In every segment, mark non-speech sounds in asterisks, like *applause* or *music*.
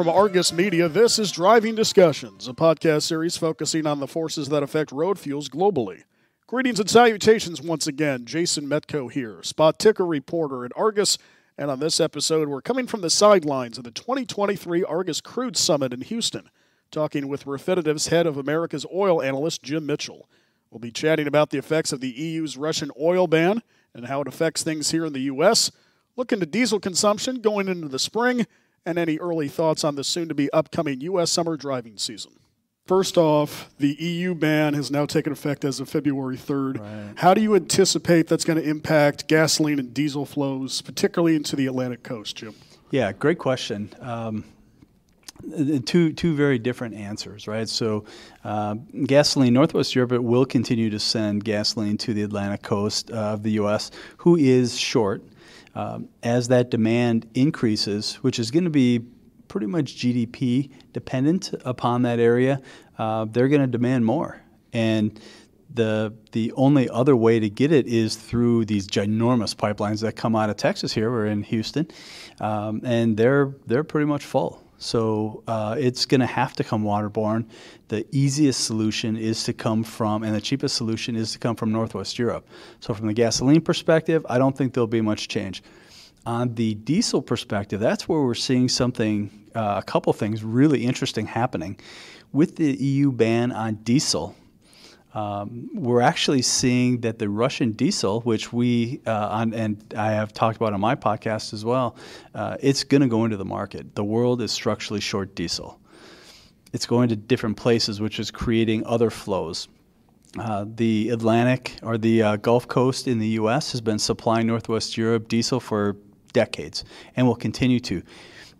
From Argus Media, this is Driving Discussions, a podcast series focusing on the forces that affect road fuels globally. Greetings and salutations once again. Jason Metko here, spot ticker reporter at Argus. And on this episode, we're coming from the sidelines of the 2023 Argus Crude Summit in Houston, talking with Refinitiv's head of America's oil analyst, Jim Mitchell. We'll be chatting about the effects of the EU's Russian oil ban and how it affects things here in the U.S., look into diesel consumption going into the spring, and any early thoughts on the soon to be upcoming U.S. summer driving season. First off, the EU ban has now taken effect as of February 3rd. Right. How do you anticipate that's going to impact gasoline and diesel flows, particularly into the Atlantic coast, Jim? Yeah, great question. Um, two two very different answers, right? So, uh, gasoline, Northwest Europe will continue to send gasoline to the Atlantic coast uh, of the U.S., who is short. Um, as that demand increases, which is going to be pretty much GDP dependent upon that area, uh, they're going to demand more. And the the only other way to get it is through these ginormous pipelines that come out of Texas. Here, we're in Houston, um, and they're they're pretty much full. So uh, it's going to have to come waterborne. The easiest solution is to come from, and the cheapest solution is to come from Northwest Europe. So from the gasoline perspective, I don't think there'll be much change. On the diesel perspective, that's where we're seeing something, uh, a couple things really interesting happening. With the EU ban on diesel, um, we're actually seeing that the Russian diesel, which we uh, on, and I have talked about on my podcast as well, uh, it's going to go into the market. The world is structurally short diesel. It's going to different places, which is creating other flows. Uh, the Atlantic or the uh, Gulf Coast in the U.S. has been supplying Northwest Europe diesel for decades and will continue to.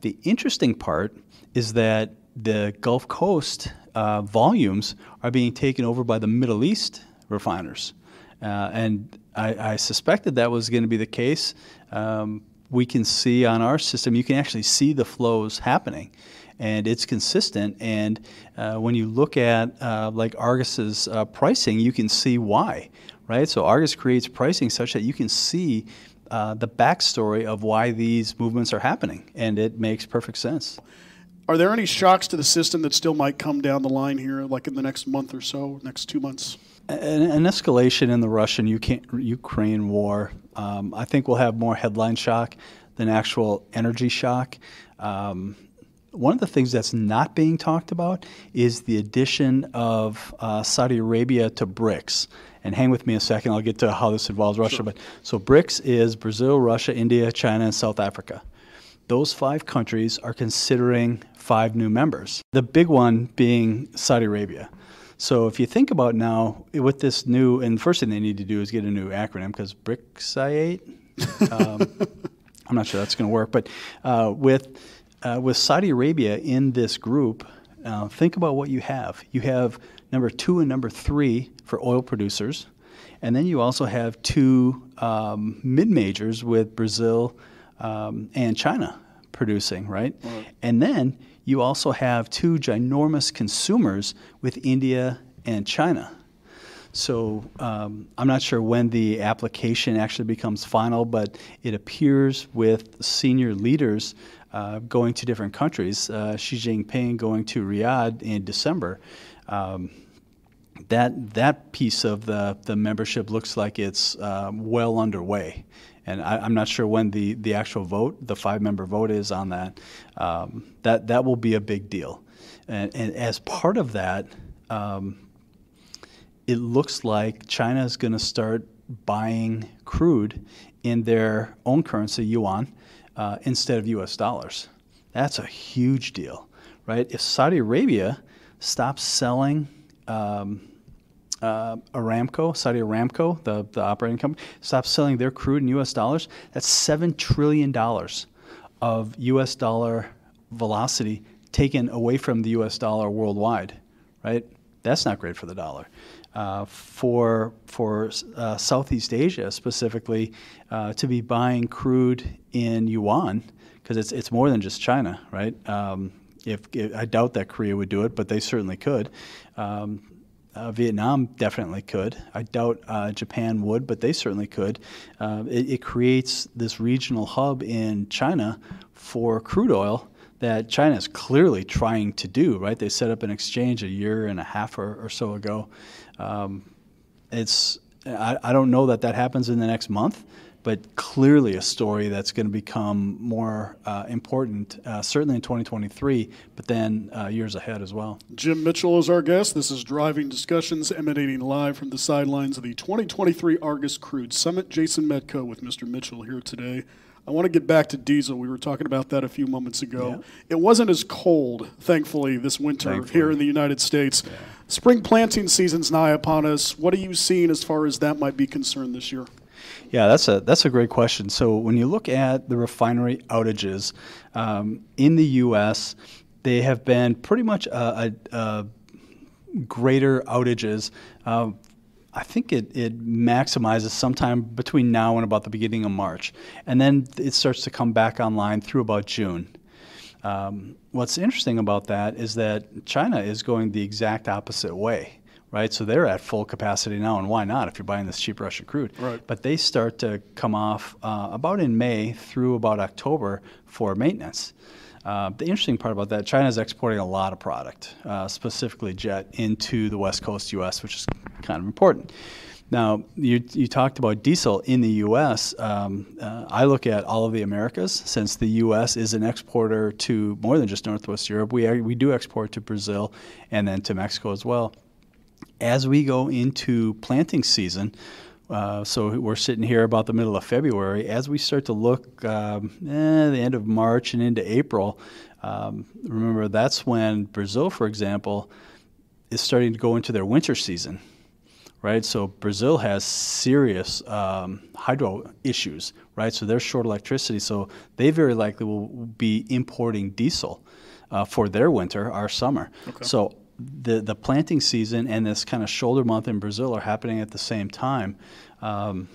The interesting part is that the Gulf Coast uh, volumes are being taken over by the Middle East refiners. Uh, and I, I, suspected that was going to be the case. Um, we can see on our system, you can actually see the flows happening. And it's consistent. And uh, when you look at uh, like Argus's uh, pricing, you can see why, right? So Argus creates pricing such that you can see uh, the backstory of why these movements are happening, and it makes perfect sense. Are there any shocks to the system that still might come down the line here, like in the next month or so, next two months? An, an escalation in the Russian Ukraine war, um, I think, will have more headline shock than actual energy shock. Um, one of the things that's not being talked about is the addition of uh, Saudi Arabia to BRICS. And hang with me a second, I'll get to how this involves Russia. Sure. But so BRICS is Brazil, Russia, India, China, and South Africa those five countries are considering five new members. The big one being Saudi Arabia. So if you think about now with this new, and the first thing they need to do is get a new acronym because BRICS um, *laughs* I'm not sure that's going to work, but uh, with uh, with Saudi Arabia in this group, uh, think about what you have. You have number two and number three for oil producers, and then you also have two um, mid majors with Brazil um, and China producing, right? right? And then you also have two ginormous consumers with India and China. So um, I'm not sure when the application actually becomes final, but it appears with senior leaders uh, going to different countries, uh, Xi Jinping going to Riyadh in December. Um, that that piece of the the membership looks like it's uh, well underway and I, am not sure when the, the actual vote, the five member vote is on that. Um, that that will be a big deal, and, and as part of that, um, it looks like China is going to start buying crude in their own currency, yuan, uh, instead of U.S. dollars. That's a huge deal, right? If Saudi Arabia stops selling um, uh, Aramco, Saudi Aramco, the, the operating company, stops selling their crude in U.S. dollars, that's $7 trillion of U.S. dollar velocity taken away from the U.S. dollar worldwide, right? That's not great for the dollar. Uh, for for uh, Southeast Asia specifically, uh, to be buying crude in yuan, because it's it's more than just China, right? Um, if, if, I doubt that Korea would do it, but they certainly could. Um, uh, Vietnam definitely could. I doubt uh, Japan would, but they certainly could. Uh, it, it, creates this regional hub in China for crude oil that China is clearly trying to do. Right, they set up an exchange a year and a half or, or so ago. Um, it's I, I don't know that that happens in the next month but clearly a story that's going to become more uh, important, uh, certainly in 2023, but then uh, years ahead as well. Jim Mitchell is our guest. This is Driving Discussions emanating live from the sidelines of the 2023 Argus Crude Summit. Jason Metko with Mr. Mitchell here today. I want to get back to diesel. We were talking about that a few moments ago. Yeah. It wasn't as cold, thankfully, this winter thankfully. here in the United States. Yeah. Spring planting season's nigh upon us. What are you seeing as far as that might be concerned this year? Yeah, that's a that's a great question. So when you look at the refinery outages um, in the U.S., they have been pretty much a, a, a greater outages. Uh, I think it, it maximizes sometime between now and about the beginning of March, and then it starts to come back online through about June. Um, what's interesting about that is that China is going the exact opposite way right? So they're at full capacity now, and why not if you're buying this cheap Russian crude? Right. But they start to come off uh, about in May through about October for maintenance. Uh, the interesting part about that, China is exporting a lot of product, uh, specifically jet, into the West Coast U.S., which is kind of important. Now, you, you talked about diesel in the U.S. Um, uh, I look at all of the Americas since the U.S. is an exporter to more than just Northwest Europe. We, are, we do export to Brazil and then to Mexico as well as we go into planting season, uh, so we're sitting here about the middle of February. As we start to look um, eh, the end of March and into April, um, remember that's when Brazil, for example, is starting to go into their winter season, right? So Brazil has serious um, hydro issues, right? So they're short electricity, so they very likely will be importing diesel uh, for their winter, our summer. Okay. So the the planting season and this kind of shoulder month in Brazil are happening at the same time. Um,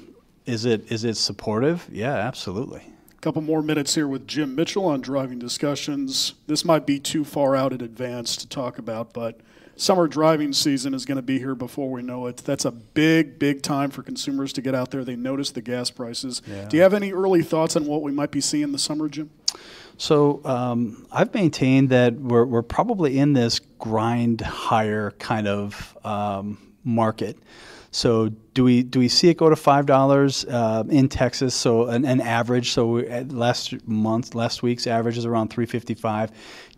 is it is it supportive? Yeah, absolutely. A couple more minutes here with Jim Mitchell on driving discussions. This might be too far out in advance to talk about, but summer driving season is going to be here before we know it. That's a big, big time for consumers to get out there. They notice the gas prices. Yeah. Do you have any early thoughts on what we might be seeing this summer, Jim? So um, I've maintained that we're, we're probably in this grind higher kind of um, market. So do we do we see it go to five dollars uh, in Texas? So an, an average. So last month, last week's average is around three fifty five.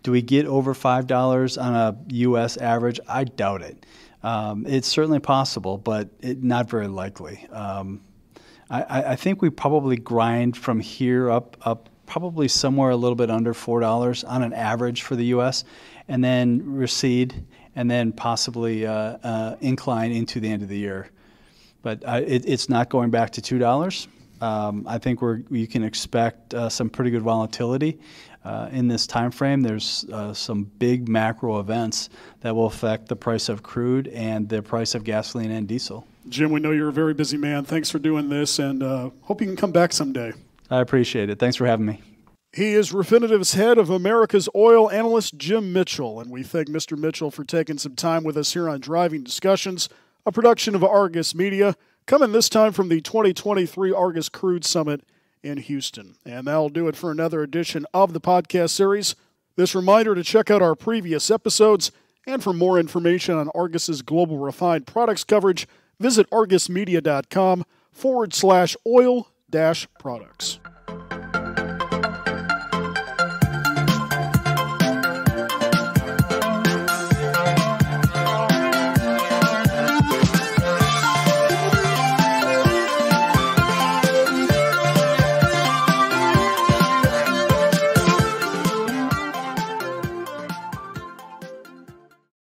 Do we get over five dollars on a U.S. average? I doubt it. Um, it's certainly possible, but it, not very likely. Um, I, I, think we probably grind from here up up probably somewhere a little bit under four dollars on an average for the U.S., and then recede, and then possibly uh, uh, incline into the end of the year. But uh, it, it's not going back to two dollars. Um, I think we're you can expect uh, some pretty good volatility. Uh, in this time frame, there's uh, some big macro events that will affect the price of crude and the price of gasoline and diesel. Jim, we know you're a very busy man. Thanks for doing this, and hope you can come back someday. I appreciate it. Thanks for having me. He is Refinitiv's head of America's oil analyst, Jim Mitchell, and we thank Mr. Mitchell for taking some time with us here on Driving Discussions, a production of Argus Media, coming this time from the 2023 Argus Crude Summit in Houston. And that'll do it for another edition of the podcast series. This reminder to check out our previous episodes, and for more information on Argus's global refined products coverage, visit argusmedia.com forward slash oil dash products.